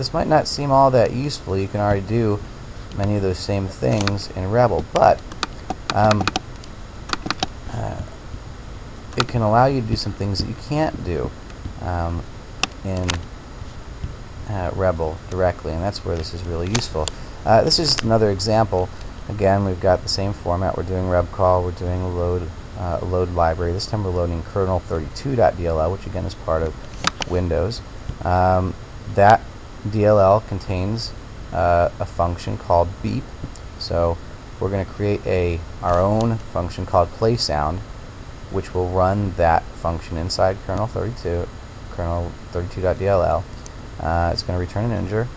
this might not seem all that useful. You can already do many of those same things in Rebol, but um, uh, it can allow you to do some things that you can't do um, in uh, Rebol directly, and that's where this is really useful. Uh, this is another example. Again, we've got the same format. We're doing rebcall. We're doing a load, uh, load library. This time we're loading kernel32.dll, which again is part of Windows. Um, that DLL contains uh, a function called beep. So we're going to create a our own function called playSound, which will run that function inside kernel 32, kernel 32.dll. Uh, it's going to return an integer,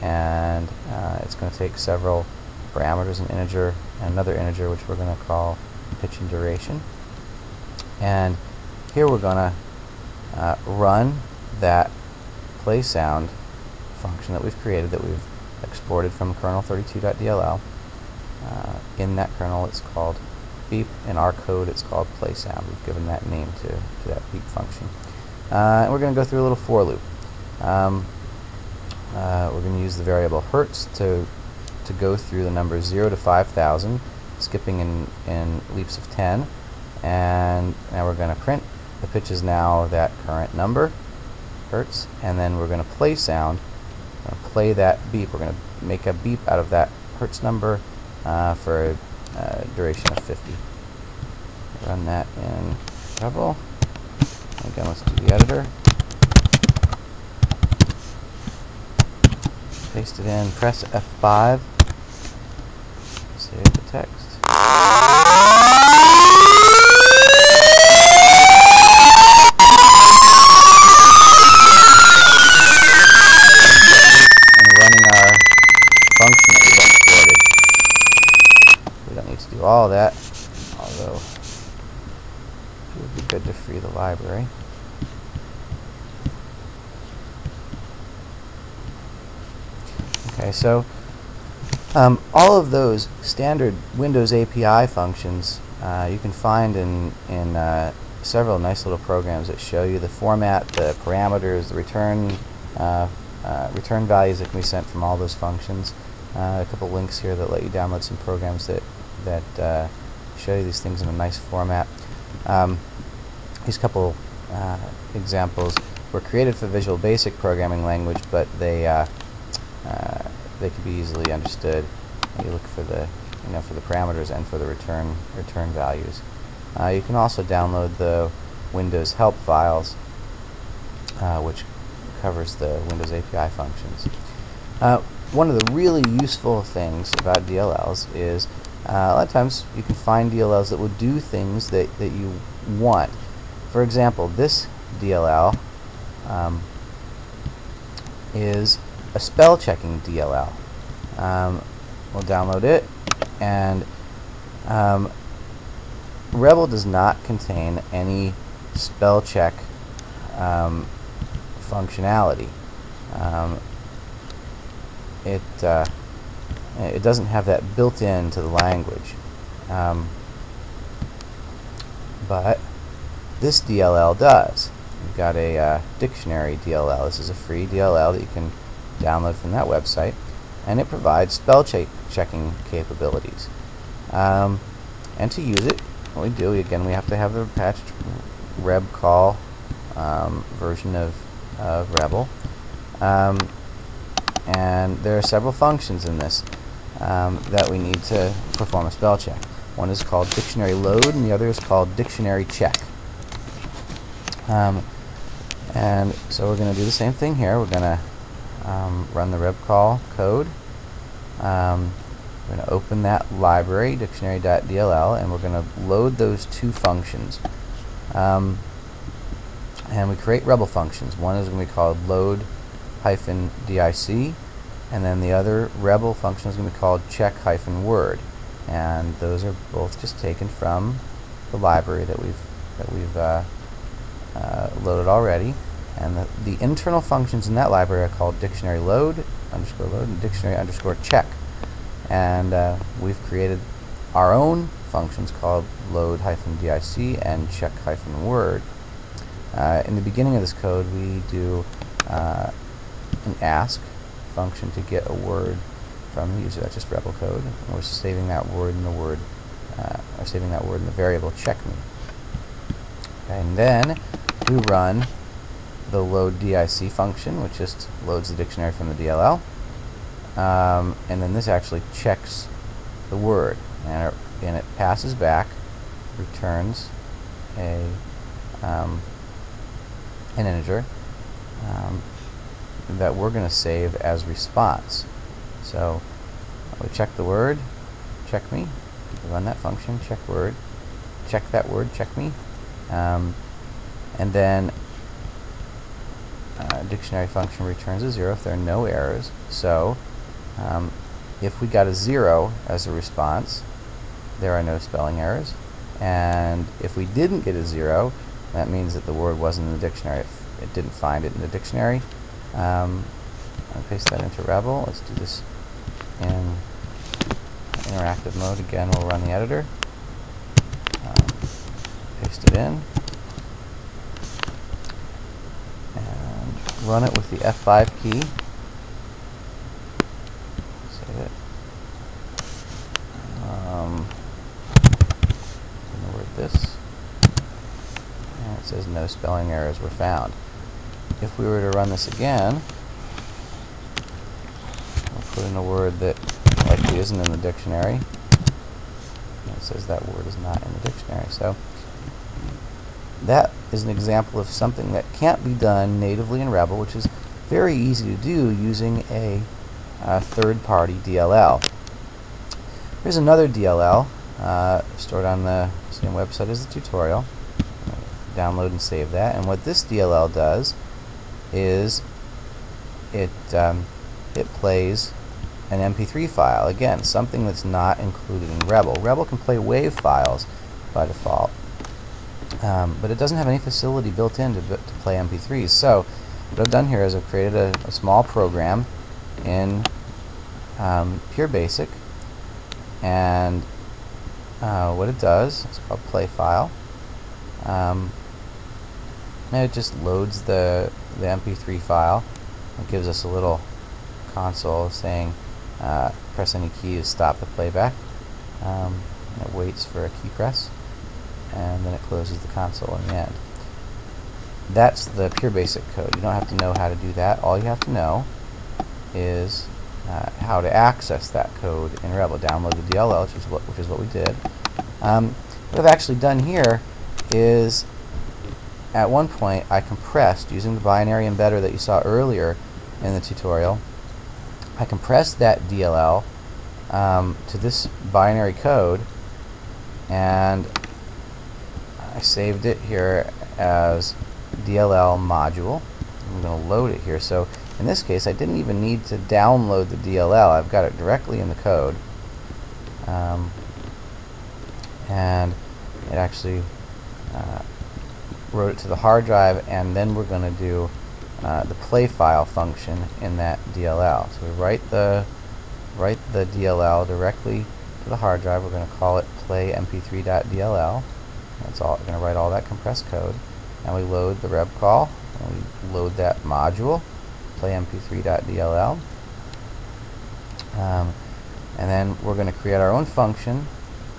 and uh, it's going to take several parameters, an integer and another integer, which we're going to call pitch and duration. And here we're going to uh, run that play sound function that we've created, that we've exported from kernel32.dll. Uh, in that kernel, it's called beep. In our code, it's called play sound. We've given that name to, to that beep function. Uh, and we're going to go through a little for loop. Um, uh, we're going to use the variable hertz to to go through the numbers 0 to 5,000, skipping in, in leaps of 10. And now we're going to print the pitch is now that current number, hertz, and then we're going to play sound, play that beep. We're going to make a beep out of that hertz number uh, for a uh, duration of 50. Run that in Rebol. Again, let's do the editor. Paste it in, press F5, all that, although it would be good to free the library. Okay, so um, all of those standard Windows API functions uh, you can find in, in uh, several nice little programs that show you the format, the parameters, the return uh, uh return values that can be sent from all those functions. Uh, a couple links here that let you download some programs that that uh, show you these things in a nice format. Um, these couple examples were created for Visual Basic programming language, but they they can be easily understood. You look for the you know for the parameters and for the return return values. Uh, you can also download the Windows help files, uh, which covers the Windows API functions. Uh, one of the really useful things about DLLs is uh, a lot of times you can find DLLs that will do things that, that you want. For example, this DLL um, is a spell checking DLL. Um, we'll download it and um, Rebol does not contain any spell check um, functionality. Um, it uh, it doesn't have that built into the language. Um, but this DLL does. We've got a uh, dictionary DLL. This is a free DLL that you can download from that website, and it provides spell check checking capabilities. Um, and to use it, what we do, again, we have to have the patched rebcall um, version of, of Rebol. Um, and there are several functions in this um, that we need to perform a spell check. One is called dictionary load, and the other is called dictionary check. Um, and so we're going to do the same thing here. We're going to um, run the rebcall code. Um, we're going to open that library, dictionary.dll, and we're going to load those two functions. Um, and we create Rebol functions. One is going to be called load hyphen dic, and then the other Rebol function is going to be called check hyphen word. And those are both just taken from the library that we've that we've uh, uh, loaded already. And the, the internal functions in that library are called dictionary load underscore load and dictionary underscore check. And uh, we've created our own functions called load hyphen dic and check hyphen word. Uh, in the beginning of this code, we do uh, an ask function to get a word from the user. That's just Rebol code. And we're saving that word in the word, uh, or saving that word in the variable check me. And then we run the load DIC function, which just loads the dictionary from the DLL. Um, and then this actually checks the word, and it, and it passes back, returns a um, an integer um, that we're going to save as response. So we check the word, check me, run that function, check word, check that word, check me, um, and then uh, dictionary function returns a zero if there are no errors. So um, if we got a zero as a response, there are no spelling errors. And if we didn't get a zero, that means that the word wasn't in the dictionary. If it didn't find it in the dictionary, um, I'll paste that into Rebol. Let's do this in interactive mode. Again, we'll run the editor. Um, paste it in. And run it with the F5 key. Save it. Um, word this. And it says no spelling errors were found. If we were to run this again, we'll put in a word that likely isn't in the dictionary. It says that word is not in the dictionary. So that is an example of something that can't be done natively in Rebol, which is very easy to do using a, a third-party DLL. Here's another DLL uh, stored on the same website as the tutorial. Download and save that. And what this DLL does is it um, it plays an MP3 file. Again, something that's not included in Rebol. Rebol can play WAV files by default, um, but it doesn't have any facility built in to, to play MP3s. So what I've done here is I've created a, a small program in um, Pure Basic, and uh, what it does, it's called play file. Um, and it just loads the, the MP3 file. It gives us a little console saying uh, press any key to stop the playback. Um, it waits for a key press and then it closes the console in the end. That's the pure basic code. You don't have to know how to do that. All you have to know is uh, how to access that code in Rebol. Download the DLL, which is what, which is what we did. Um, what I've actually done here is at one point I compressed using the binary embedder that you saw earlier in the tutorial. I compressed that DLL um, to this binary code and I saved it here as DLL module. I'm going to load it here. So in this case, I didn't even need to download the DLL. I've got it directly in the code. Um, and it actually uh, wrote it to the hard drive, and then we're going to do uh, the play file function in that DLL. So we write the write the DLL directly to the hard drive. We're going to call it play mp3.dll. That's all. We're going to write all that compressed code, and we load the reb call, and we load that module play mp3.dll. Um, and then we're going to create our own function,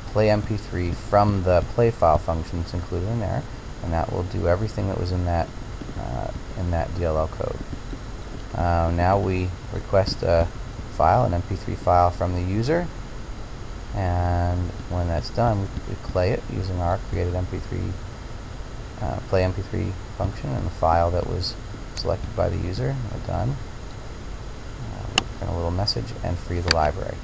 play mp3, from the play file function that's included in there, and that will do everything that was in that uh, in that DLL code. Uh, now we request a file, an mp3 file from the user, and when that's done, we play it using our created mp3 uh, play mp3 function and the file that was selected by the user. We're done. Uh, we print a little message and free the library.